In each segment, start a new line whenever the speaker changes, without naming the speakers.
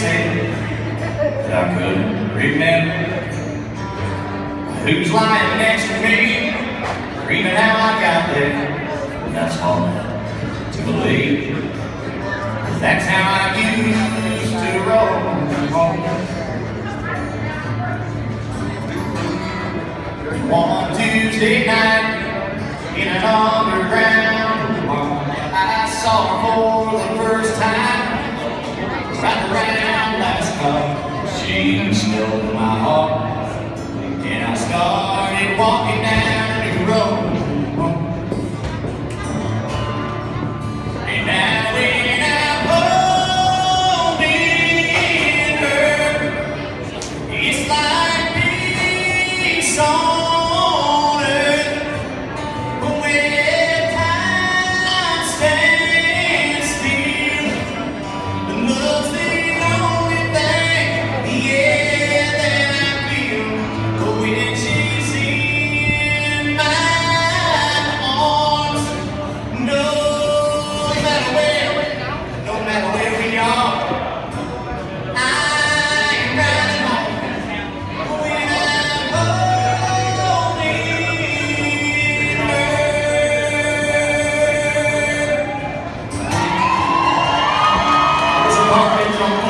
that I couldn't remember who's lying next to me, or even how I got there. That's hard to believe. that's how I used to roll home. One Tuesday night in an underground I saw her for walking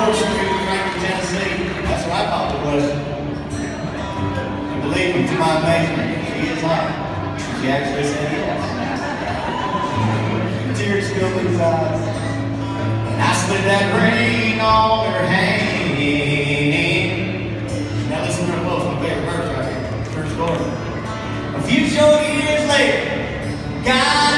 bench on Fourth Street, Franklin, Tennessee. That's what I thought it was. And believe me, to my amazement, she is hot. She actually said yes. Tears filled his eyes. And I slid that ring on her hand. Now listen real close, my favorite verse right here. First story. A few short years later, God